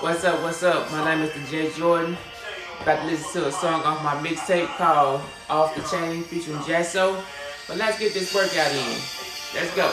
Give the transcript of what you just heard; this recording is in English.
What's up, what's up? My name is the J Jordan. About to listen to a song off my mixtape called Off the Chain featuring Jatso. But let's get this workout in. Let's go.